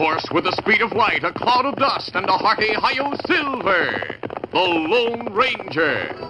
horse with the speed of light, a cloud of dust, and a hearty hi silver, the Lone Ranger.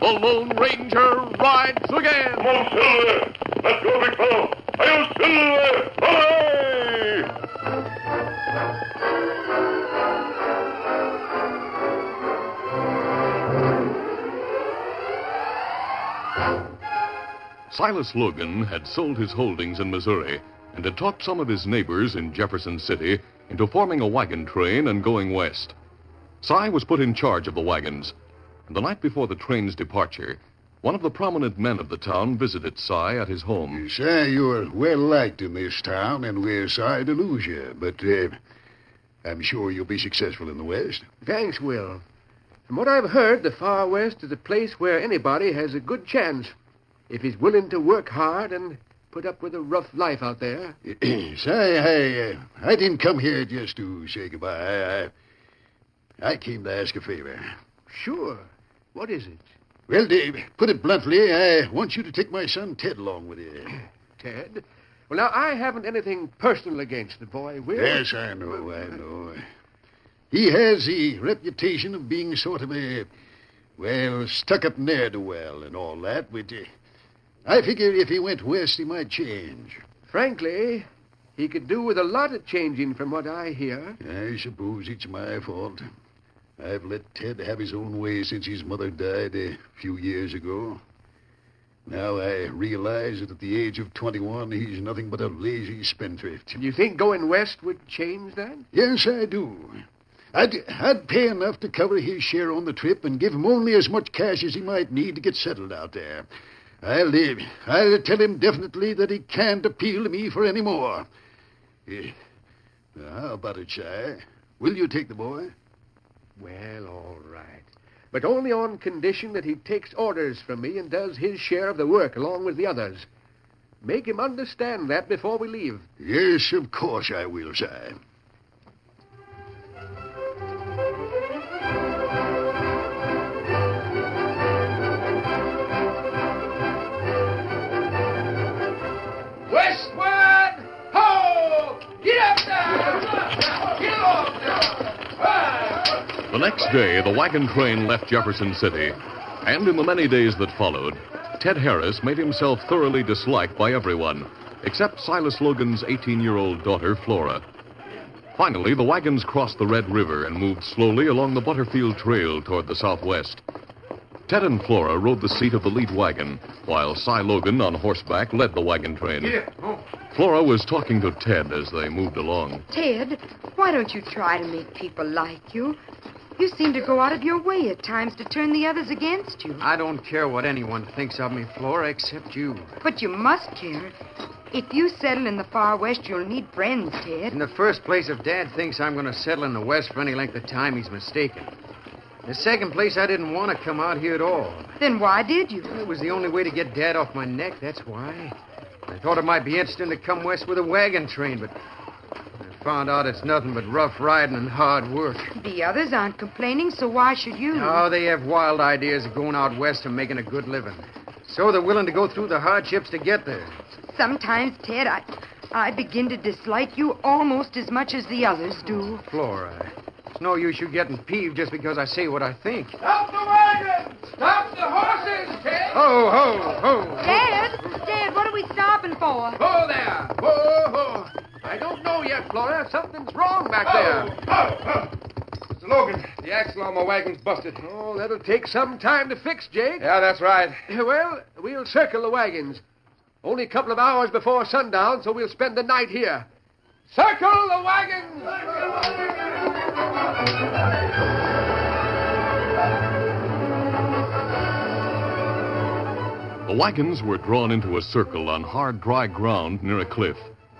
The Lone Ranger rides again. Come on, Silver! Let's go, big fellow! Hi-yo, Silver! Hooray! Silas Logan had sold his holdings in Missouri and had talked some of his neighbors in Jefferson City into forming a wagon train and going west. Cy was put in charge of the wagons, and the night before the train's departure, one of the prominent men of the town visited Cy at his home. Sir, you're well liked in this town, and we're sorry to lose you, but uh, I'm sure you'll be successful in the West. Thanks, Will. From what I've heard, the Far West is a place where anybody has a good chance if he's willing to work hard and put up with a rough life out there. Say, I, uh, I didn't come here just to say goodbye. I, I came to ask a favor. Sure. What is it? Well, Dave, put it bluntly, I want you to take my son Ted along with you. Ted? Well, now, I haven't anything personal against the boy, Will. Yes, I know, I know. He has the reputation of being sort of a, well, stuck up ne'er do well and all that, but uh, I figure if he went west, he might change. Frankly, he could do with a lot of changing from what I hear. I suppose it's my fault. I've let Ted have his own way since his mother died a few years ago. Now I realize that at the age of 21, he's nothing but a lazy spendthrift. You think going west would change that? Yes, I do. I'd, I'd pay enough to cover his share on the trip and give him only as much cash as he might need to get settled out there. I'll, uh, I'll tell him definitely that he can't appeal to me for any more. Eh, how about it, Cy? Will you take the boy? Well, all right. But only on condition that he takes orders from me and does his share of the work along with the others. Make him understand that before we leave. Yes, of course I will, Cy. The next day, the wagon train left Jefferson City, and in the many days that followed, Ted Harris made himself thoroughly disliked by everyone, except Silas Logan's 18 year old daughter, Flora. Finally, the wagons crossed the Red River and moved slowly along the Butterfield Trail toward the southwest. Ted and Flora rode the seat of the lead wagon, while Cy Logan on horseback led the wagon train. Oh. Flora was talking to Ted as they moved along. Ted, why don't you try to make people like you? You seem to go out of your way at times to turn the others against you. I don't care what anyone thinks of me, Flora, except you. But you must care. If you settle in the far west, you'll need friends, Ted. In the first place, if Dad thinks I'm going to settle in the West for any length of time, he's mistaken. In the second place, I didn't want to come out here at all. Then why did you? It was the only way to get Dad off my neck, that's why. I thought it might be interesting to come west with a wagon train, but found out it's nothing but rough riding and hard work. The others aren't complaining, so why should you? Oh, they have wild ideas of going out west and making a good living. So they're willing to go through the hardships to get there. Sometimes, Ted, I, I begin to dislike you almost as much as the others do. Flora, it's no use you getting peeved just because I say what I think. Stop the wagon! Stop the horses, Ted! Ho, ho, ho! Dad, Dad, what are we stopping for? Whoa there! Whoa, whoa! I don't know yet, Flora. Something's wrong back oh, there. Oh, oh. Mr. Logan, the axle on my wagon's busted. Oh, that'll take some time to fix, Jake. Yeah, that's right. Well, we'll circle the wagons. Only a couple of hours before sundown, so we'll spend the night here. Circle the wagons! The wagons were drawn into a circle on hard, dry ground near a cliff.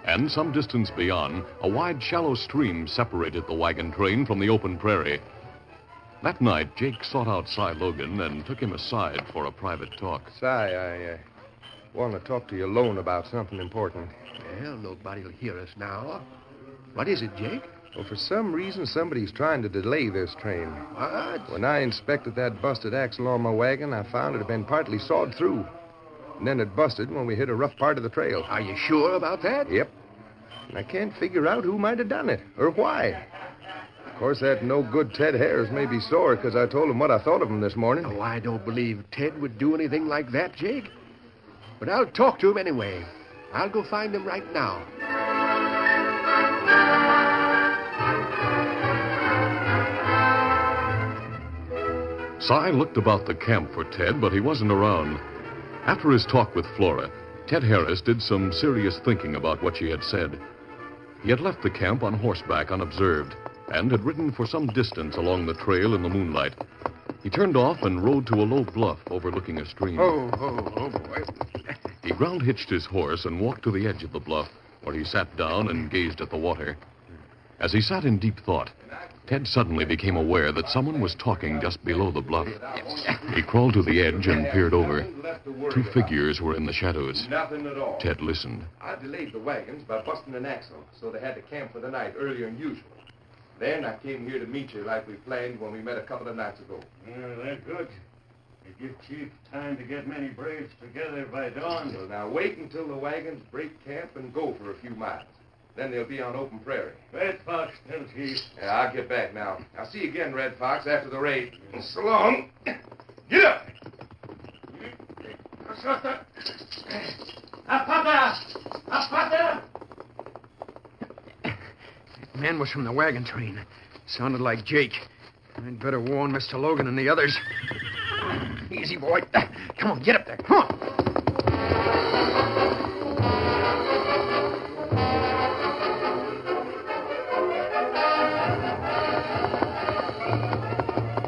And some distance beyond, a wide, shallow stream separated the wagon train from the open prairie. That night, Jake sought out Cy Logan and took him aside for a private talk. Cy, I uh, want to talk to you alone about something important. Well, nobody'll hear us now. What is it, Jake? Well, for some reason, somebody's trying to delay this train. What? When I inspected that busted axle on my wagon, I found it had been partly sawed through. And then it busted when we hit a rough part of the trail. Are you sure about that? Yep. And I can't figure out who might have done it or why. Of course, that no good Ted Harris may be sore because I told him what I thought of him this morning. Oh, I don't believe Ted would do anything like that, Jake. But I'll talk to him anyway. I'll go find him right now. Cy looked about the camp for Ted, but he wasn't around. After his talk with Flora, Ted Harris did some serious thinking about what she had said. He had left the camp on horseback unobserved and had ridden for some distance along the trail in the moonlight. He turned off and rode to a low bluff overlooking a stream. Oh, ho, ho, boy. He ground hitched his horse and walked to the edge of the bluff, where he sat down and gazed at the water. As he sat in deep thought, Ted suddenly became aware that someone was talking just below the bluff. He crawled to the edge and peered over. Two figures were in the shadows. Nothing at all. Ted listened. I delayed the wagons by busting an axle, so they had to camp for the night earlier than usual. Then I came here to meet you like we planned when we met a couple of nights ago. Yeah, that's good. It gives Chief time to get many braves together by dawn. Well, now wait until the wagons break camp and go for a few miles. Then they'll be on open prairie. Red Fox tells Chief. Yeah, I'll get back now. I'll see you again, Red Fox, after the raid. So long. Get up! Apata! Apata! Man was from the wagon train. Sounded like Jake. I'd better warn Mr. Logan and the others. Easy, boy. Come on, get up there. Come on.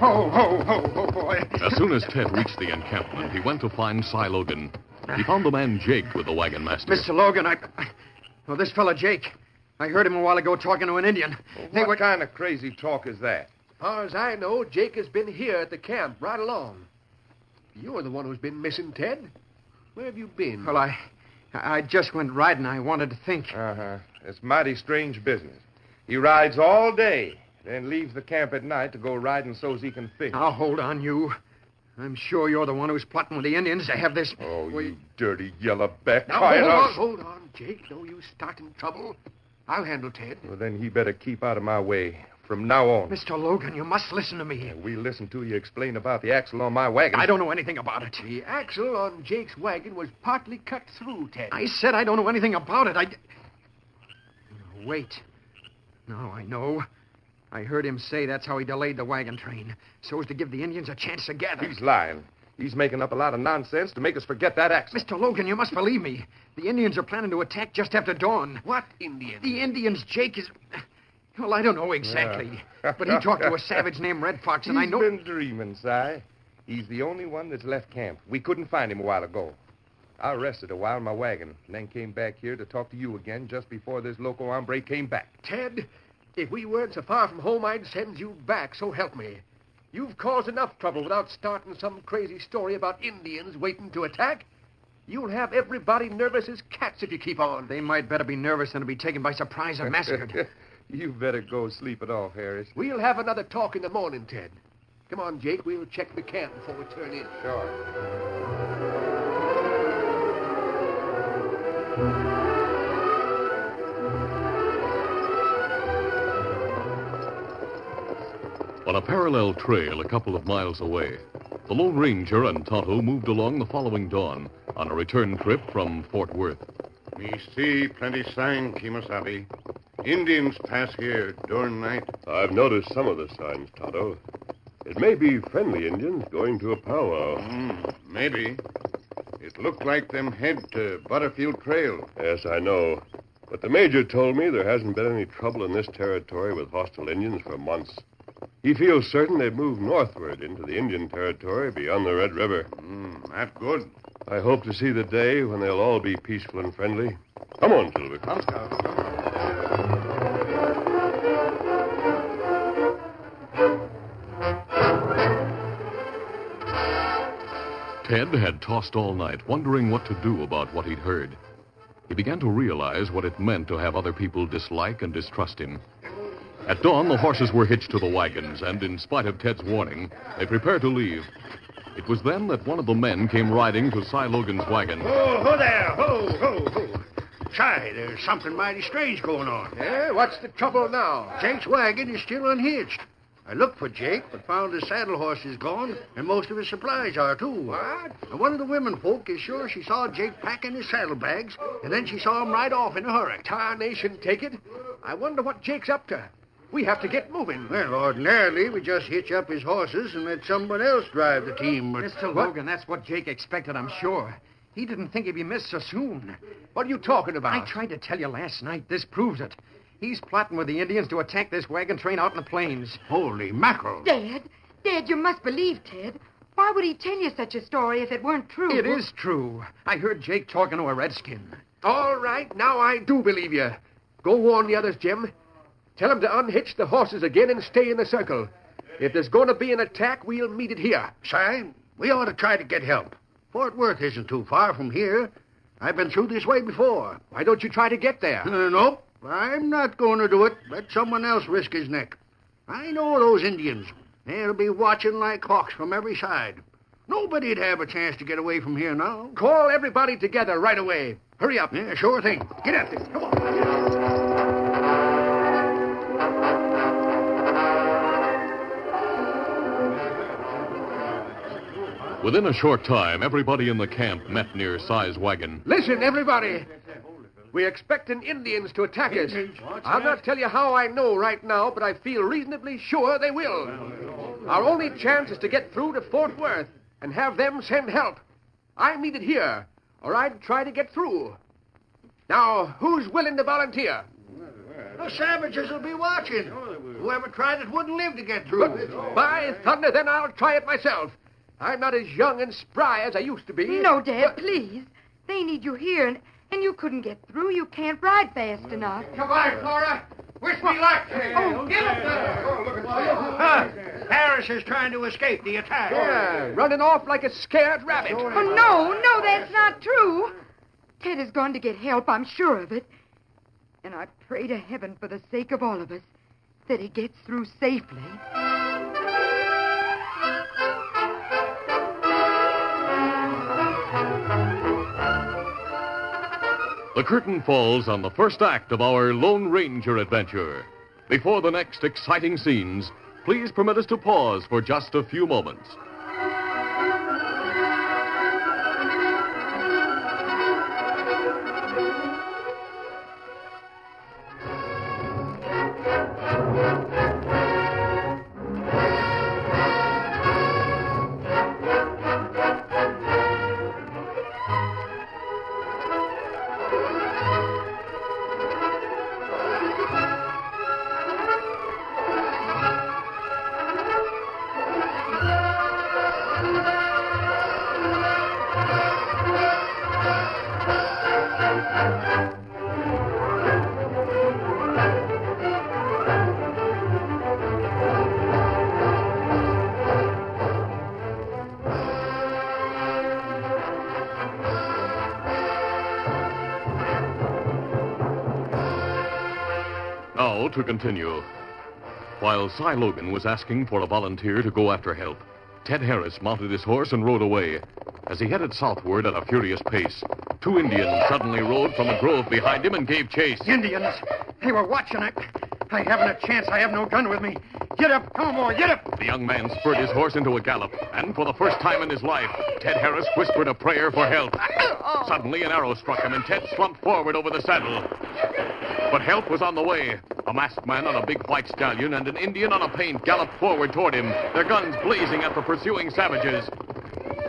Ho, ho, ho, ho, boy. As soon as Ted reached the encampment, he went to find Cy Logan. He found the man Jake with the wagon master. Mr. Logan, I. Well, this fella, Jake. I heard him a while ago talking to an Indian. They what were. kind of crazy talk is that? far as I know, Jake has been here at the camp right along. You're the one who's been missing, Ted. Where have you been? Well, I. I just went riding. I wanted to think. Uh huh. It's mighty strange business. He rides all day, then leaves the camp at night to go riding so's he can fish. Now, hold on, you. I'm sure you're the one who's plotting with the Indians to have this. Oh, Well, you dirty yellow back. Now, hold on, hold on, Jake. No use starting trouble. I'll handle Ted. Well, then he better keep out of my way from now on. Mr. Logan, you must listen to me. We listen to you explain about the axle on my wagon. I don't know anything about it. The axle on Jake's wagon was partly cut through, Ted. I said I don't know anything about it. I. Wait. Now I know. I heard him say that's how he delayed the wagon train, so as to give the Indians a chance to gather. He's lying. He's making up a lot of nonsense to make us forget that accident. Mr. Logan, you must believe me. The Indians are planning to attack just after dawn. What Indians? The Indians, Jake is. Well, I don't know exactly. but he talked to a savage named Red Fox, and He's I know. He's been dreaming, Cy. He's the only one that's left camp. We couldn't find him a while ago. I rested a while in my wagon, and then came back here to talk to you again just before this loco hombre came back. Ted, if we weren't so far from home, I'd send you back, so help me. You've caused enough trouble without starting some crazy story about Indians waiting to attack. You'll have everybody nervous as cats if you keep on. They might better be nervous than to be taken by surprise and massacred. you better go sleep it off, Harris. We'll have another talk in the morning, Ted. Come on, Jake. We'll check the camp before we turn in. Sure. On a parallel trail a couple of miles away, the Lone Ranger and Tonto moved along the following dawn on a return trip from Fort Worth. Me see plenty sign, Kemo Sabe. Indians pass here during night. I've noticed some of the signs, Tonto. It may be friendly Indians going to a powwow. Hmm, maybe. It looked like them head to Butterfield Trail. Yes, I know. But the Major told me there hasn't been any trouble in this territory with hostile Indians for months. He feels certain they've moved northward into the Indian territory beyond the Red River. Hmm, that good. I hope to see the day when they'll all be peaceful and friendly. Come on, Silver. Come, Scout. Come. Ted had tossed all night, wondering what to do about what he'd heard. He began to realize what it meant to have other people dislike and distrust him. At dawn, the horses were hitched to the wagons, and in spite of Ted's warning, they prepared to leave. It was then that one of the men came riding to Cy Logan's wagon. Oh, ho there. Ho, ho, ho. Say, there's something mighty strange going on. Eh? What's the trouble now? Jake's wagon is still unhitched. I looked for Jake, but found his saddle horse is gone, and most of his supplies are, too. What? And one of the women folk is sure she saw Jake packing his saddlebags, and then she saw him ride off in a hurry. Tarnation take it. I wonder what Jake's up to. We have to get moving. Well, ordinarily, we just hitch up his horses and let someone else drive the team, but... Mr. What? Logan, that's what Jake expected, I'm sure. He didn't think he'd be missed so soon. What are you talking about? I tried to tell you last night. This proves it. He's plotting with the Indians to attack this wagon train out in the plains. Holy mackerel. Dad, Dad, you must believe Ted. Why would he tell you such a story if it weren't true? It is true. I heard Jake talking to a redskin. All right, now I do believe you. Go warn the others, Jim. Tell them to unhitch the horses again and stay in the circle. If there's going to be an attack, we'll meet it here. Cy, we ought to try to get help. Fort Worth isn't too far from here. I've been through this way before. Why don't you try to get there? Uh, nope, I'm not going to do it. Let someone else risk his neck. I know those Indians. They'll be watching like hawks from every side. Nobody'd have a chance to get away from here now. Call everybody together right away. Hurry up. Yeah, sure thing. Get out there. Come on. Within a short time, everybody in the camp met near Cy's wagon. Listen, everybody. We're expecting Indians to attack us. I'll not tell you how I know right now, but I feel reasonably sure they will. Our only chance is to get through to Fort Worth and have them send help. I'm it here, or I'd try to get through. Now, who's willing to volunteer? The savages will be watching. Whoever tried it wouldn't live to get through. By thunder, then I'll try it myself. I'm not as young and spry as I used to be. No, Dad, but- please. They need you here, and, and you couldn't get through. You can't ride fast enough. Come on, Flora. Wish me luck. Oh, get up there. Huh. Harris is trying to escape the attack. Yeah, running off like a scared rabbit. Oh, no, no, that's not true. Ted is going to get help, I'm sure of it. And I pray to heaven for the sake of all of us that he gets through safely. The curtain falls on the first act of our Lone Ranger adventure. Before the next exciting scenes, please permit us to pause for just a few moments. To continue. While Cy Logan was asking for a volunteer to go after help, Ted Harris mounted his horse and rode away. As he headed southward at a furious pace, two Indians suddenly rode from a grove behind him and gave chase. Indians. They were watching. I, I haven't a chance. I have no gun with me. Get up. Come on, boy. Get up. The young man spurred his horse into a gallop, and for the first time in his life, Ted Harris whispered a prayer for help. Suddenly, an arrow struck him, and Ted slumped forward over the saddle. But help was on the way. A masked man on a big white stallion and an Indian on a paint galloped forward toward him, their guns blazing at the pursuing savages.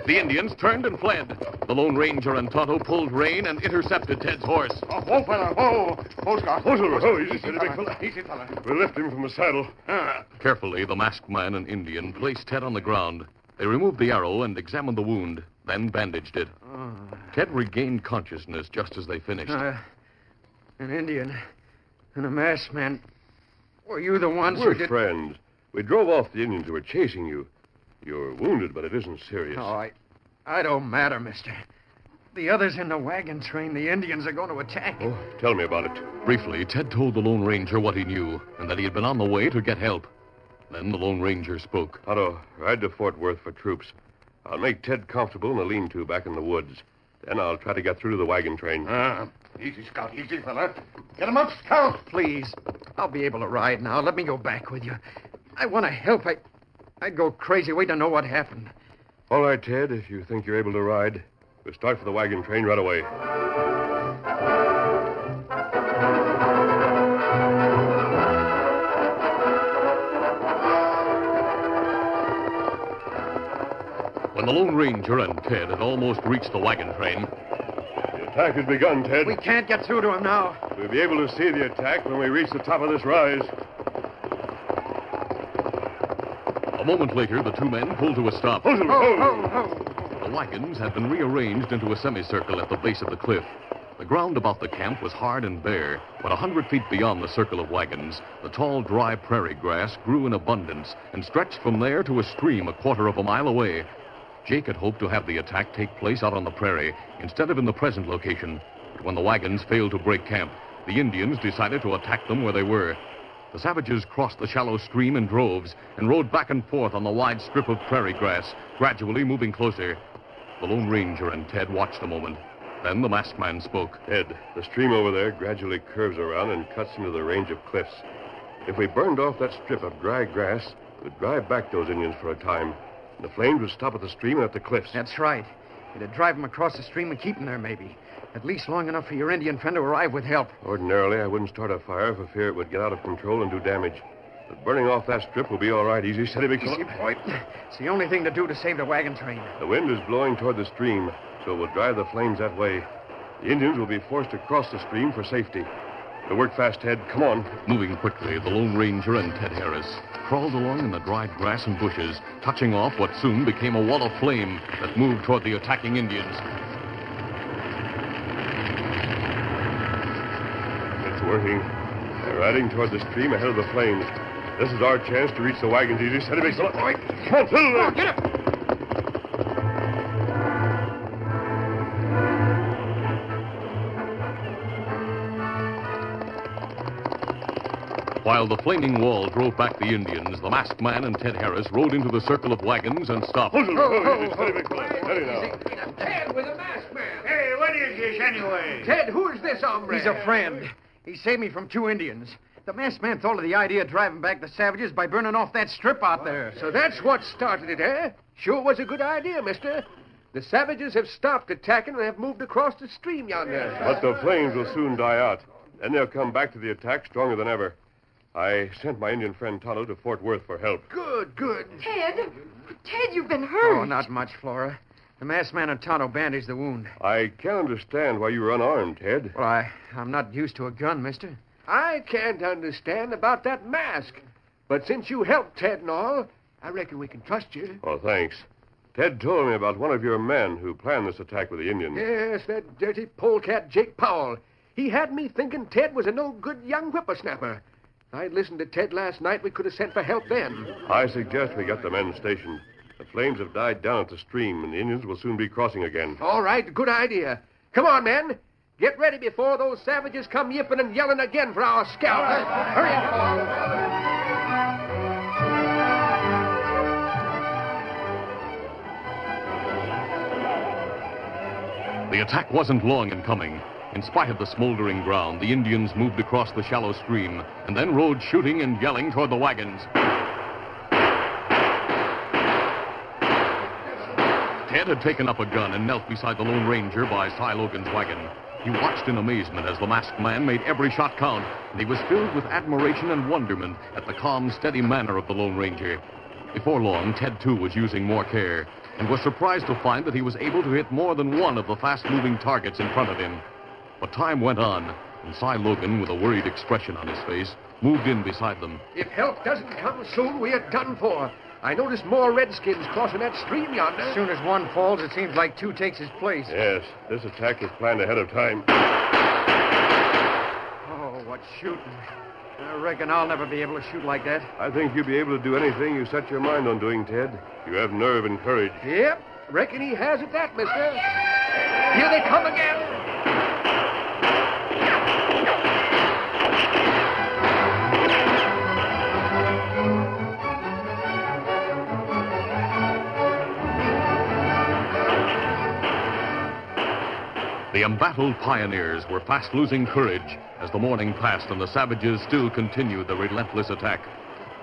The Indians turned and fled. The Lone Ranger and Tonto pulled rein and intercepted Ted's horse. Oh, whoa, fella, whoa. Whoa, Scout. Whoa, Silver. Oh, easy, steady, big fella. Easy, fella. We lift him from the saddle. Ah. Carefully, the masked man and Indian placed Ted on the ground. They removed the arrow and examined the wound, then bandaged it. Ted regained consciousness just as they finished. Uh, an Indian and a masked man. Were you the ones We're who did... friends. We drove off the Indians who were chasing you. You're wounded, but it isn't serious. Oh, I, I don't matter, mister. The others in the wagon train, the Indians are going to attack. Oh, tell me about it. Briefly, Ted told the Lone Ranger what he knew and that he had been on the way to get help. Then the Lone Ranger spoke. Tonto, ride to Fort Worth for troops. I'll make Ted comfortable in a lean-to back in the woods. Then I'll try to get through to the wagon train. Ah, easy, Scout, easy, fella. Get him up, Scout. Please, I'll be able to ride now. Let me go back with you. I want to help. I, I'd go crazy waiting to know what happened. All right, Ted, if you think you're able to ride, we'll start for the wagon train right away. When the Lone Ranger and Ted had almost reached the wagon train, The attack has begun, Ted. We can't get through to him now. We'll be able to see the attack when we reach the top of this rise. a moment later, the two men pulled to a stop. Hold it, hold it. oh. The wagons had been rearranged into a semicircle at the base of the cliff. The ground about the camp was hard and bare, but a hundred feet beyond the circle of wagons, the tall, dry prairie grass grew in abundance and stretched from there to a stream a quarter of a mile away. Jake had hoped to have the attack take place out on the prairie instead of in the present location, but when the wagons failed to break camp, the Indians decided to attack them where they were. The savages crossed the shallow stream in droves and rode back and forth on the wide strip of prairie grass, gradually moving closer. The Lone Ranger and Ted watched a moment. Then the masked man spoke. Ted, the stream over there gradually curves around and cuts into the range of cliffs. If we burned off that strip of dry grass, we'd drive back those Indians for a time. The flames would stop at the stream and at the cliffs. That's right. It'd drive them across the stream and keep them there, maybe. At least long enough for your Indian friend to arrive with help. Ordinarily, I wouldn't start a fire for fear it would get out of control and do damage. But burning off that strip will be all right. Easy, steady, big Easy, boy. It's the only thing to do to save the wagon train. The wind is blowing toward the stream, so it will drive the flames that way. The Indians will be forced to cross the stream for safety. We'll work fast, Ted. Come on. Moving quickly, the Lone Ranger and Ted Harris crawled along in the dried grass and bushes, touching off what soon became a wall of flame that moved toward the attacking Indians. It's working. They're riding toward the stream ahead of the flames. This is our chance to reach the wagons. Easy, steady, big fella. boy. Come on, Silver. Get up. While the flaming wall drove back the Indians, the masked man and Ted Harris rode into the circle of wagons and stopped. Hold it. Easy, steady, big fella. Steady now. Ted with a masked man. Hey, what is this anyway? Ted, who is this hombre? He's a friend. He saved me from two Indians. The masked man thought of the idea of driving back the savages by burning off that strip out there. So that's what started it, eh? Sure was a good idea, mister. The savages have stopped attacking and have moved across the stream yonder. But the flames will soon die out. Then they'll come back to the attack stronger than ever. I sent my Indian friend Tonto to Fort Worth for help. Good, good. Ted, Ted, you've been hurt. Oh, not much, Flora. The masked man and Tonto bandaged the wound. I can't understand why you were unarmed, Ted. Well, I, I'm not used to a gun, mister. I can't understand about that mask. But since you helped Ted and all, I reckon we can trust you. Oh, thanks. Ted told me about one of your men who planned this attack with the Indians. Yes, that dirty polecat Jake Powell. He had me thinking Ted was a no good young whippersnapper. If I'd listened to Ted last night, we could have sent for help then. I suggest we get the men stationed. The flames have died down at the stream, and the Indians will soon be crossing again. All right, good idea. Come on, men. Get ready before those savages come yipping and yelling again for our scalp. Hurry up. The attack wasn't long in coming. In spite of the smoldering ground, the Indians moved across the shallow stream and then rode shooting and yelling toward the wagons. Ted had taken up a gun and knelt beside the Lone Ranger by Cy Logan's wagon. He watched in amazement as the masked man made every shot count, and he was filled with admiration and wonderment at the calm, steady manner of the Lone Ranger. Before long, Ted, too, was using more care and was surprised to find that he was able to hit more than one of the fast moving targets in front of him. But time went on, and Cy Logan, with a worried expression on his face, moved in beside them. If help doesn't come soon, we are done for. I noticed more redskins crossing that stream yonder. As soon as one falls, it seems like two takes his place. Yes, this attack was planned ahead of time. Oh, what shooting. I reckon I'll never be able to shoot like that. I think you'll be able to do anything you set your mind on doing, Ted. You have nerve and courage. Yep, reckon he has it that, mister. Here they come again. The embattled pioneers were fast losing courage as the morning passed and the savages still continued their relentless attack.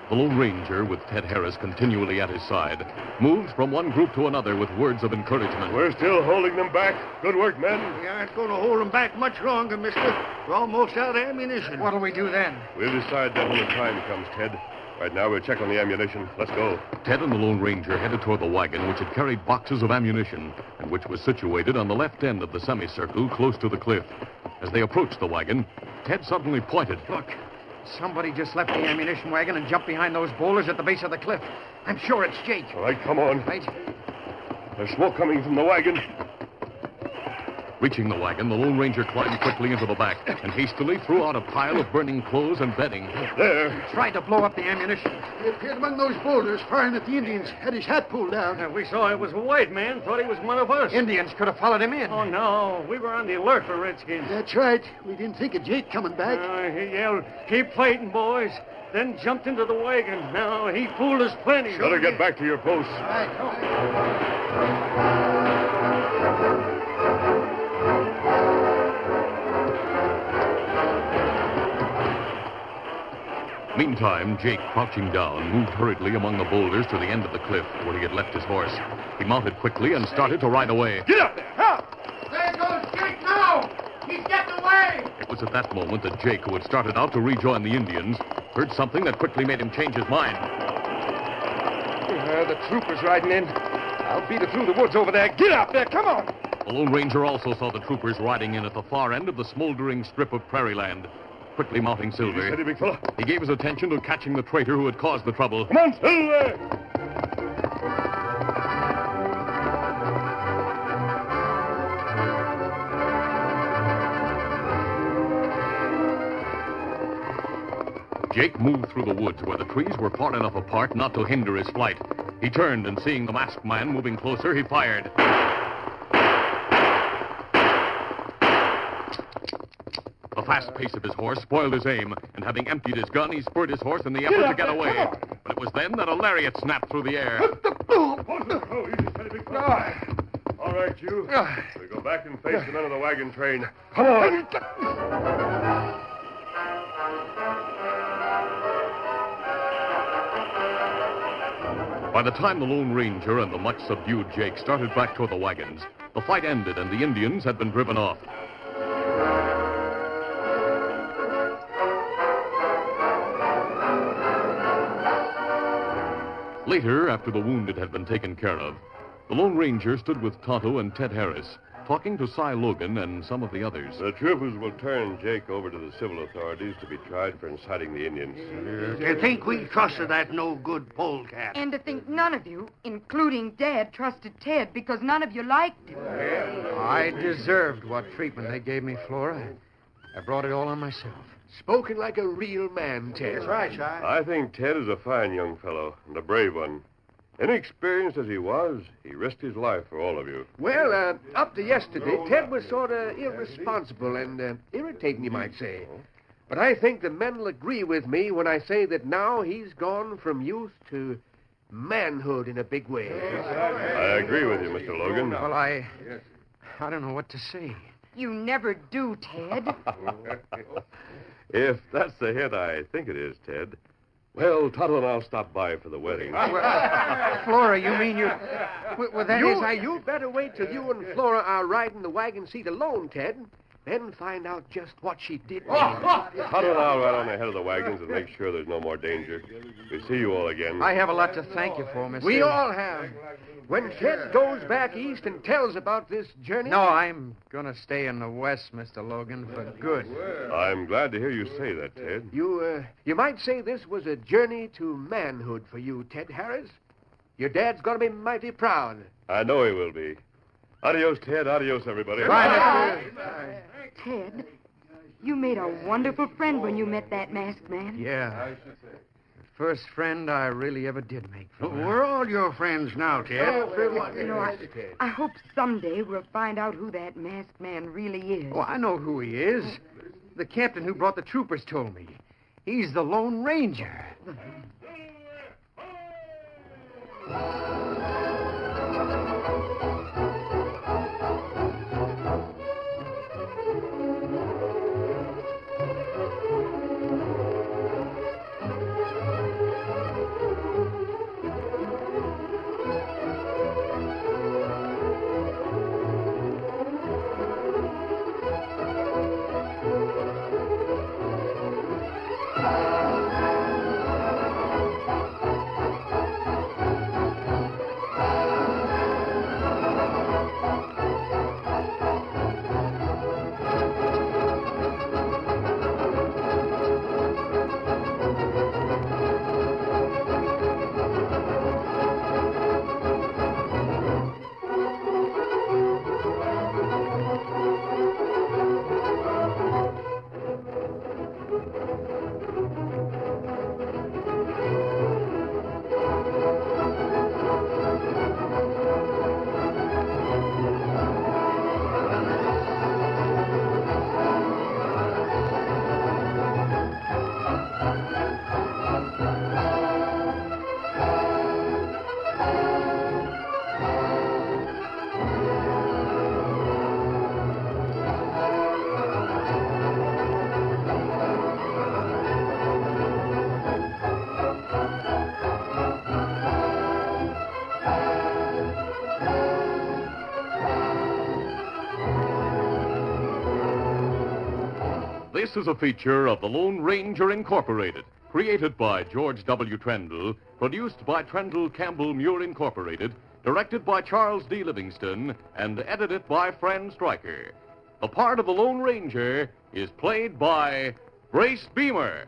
The Lone Ranger, with Ted Harris continually at his side, moved from one group to another with words of encouragement. We're still holding them back. Good work, men. We aren't going to hold them back much longer, mister. We're almost out of ammunition. What'll we do then? We'll decide that when the time comes, Ted. Right now, we'll check on the ammunition. Let's go. Ted and the Lone Ranger headed toward the wagon which had carried boxes of ammunition and which was situated on the left end of the semicircle close to the cliff. As they approached the wagon, Ted suddenly pointed. Look, somebody just left the ammunition wagon and jumped behind those boulders at the base of the cliff. I'm sure it's Jake. All right, come on. Right? There's smoke coming from the wagon. Reaching the wagon, the Lone Ranger climbed quickly into the back and hastily threw out a pile of burning clothes and bedding. There. He Tried to blow up the ammunition. He appeared among those boulders, firing at the Indians. Had his hat pulled down. we saw it was a white man. Thought he was one of us. Indians could have followed him in. Oh, no. We were on the alert for redskins. That's right. We didn't think of Jake coming back. Uh, he yelled, keep fighting, boys. Then jumped into the wagon. Now, he fooled us plenty. Better get back to your posts. Meantime, Jake, crouching down, moved hurriedly among the boulders to the end of the cliff where he had left his horse. He mounted quickly and started to ride away. Get up there. Huh? There goes Jake now. He's getting away. It was at that moment that Jake, who had started out to rejoin the Indians, heard something that quickly made him change his mind. Uh, the troopers riding in. I'll beat it through the woods over there. Get up there. Come on. The Lone Ranger also saw the troopers riding in at the far end of the smoldering strip of prairie land. Quickly mounting Silver, Steady, big fella. he gave his attention to catching the traitor who had caused the trouble. Come on, Silver! Jake moved through the woods where the trees were far enough apart not to hinder his flight. He turned and seeing the masked man moving closer, he fired. Fast pace of his horse spoiled his aim, and having emptied his gun, he spurred his horse in the effort to get away. But it was then that a lariat snapped through the air. Easy, steady, big fella. All right, you. Ah. We go back and face the men of the wagon train. Come on. By the time the Lone Ranger and the much subdued Jake started back toward the wagons, the fight ended and the Indians had been driven off. Later, after the wounded had been taken care of, the Lone Ranger stood with Tonto and Ted Harris, talking to Cy Logan and some of the others. The troopers will turn Jake over to the civil authorities to be tried for inciting the Indians. You think we trusted that no-good polecat? And to think none of you, including Dad, trusted Ted because none of you liked him. I deserved what treatment they gave me, Flora. I brought it all on myself. Spoken like a real man, Ted. That's right, Cy. I think Ted is a fine young fellow and a brave one. Inexperienced as he was, he risked his life for all of you. Well, uh, up to yesterday, Ted was sort of irresponsible and uh, irritating, you might say. But I think the men will agree with me when I say that now he's gone from youth to manhood in a big way. I agree with you, Mr. Logan. Well, I. I don't know what to say. You never do, Ted. if that's the hit I think it is, Ted. Well, Tonto and I'll stop by for the wedding. Flora, you mean you. Well, well, that you, is, I. you better wait till you and Flora are riding the wagon seat alone, Ted. Then find out just what she did. to you. Tonto and I'll ride on of the wagons and make sure there's no more danger. We see you all again. I have a lot to thank you for, Mr. We all have. When Ted goes back east and tells about this journey. No, I'm going to stay in the West, Mr. Logan, for good. I'm glad to hear you say that, Ted. You, uh, you might say this was a journey to manhood for you, Ted Harris. Your dad's going to be mighty proud. I know he will be. Adios, Ted. Adios, everybody. Ted, you made a wonderful friend when you met that masked man. Yeah. The first friend I really ever did make. For We're all your friends now, Ted. Oh, you know, I, I hope someday we'll find out who that masked man really is. Oh, I know who he is. The captain who brought the troopers told me. He's the Lone Ranger. This is a feature of the Lone Ranger Incorporated, created by George W. Trendle, produced by Trendle Campbell Meurer Incorporated, directed by Charles D. Livingston, and edited by Fran Stryker. The part of the Lone Ranger is played by Brace Beemer.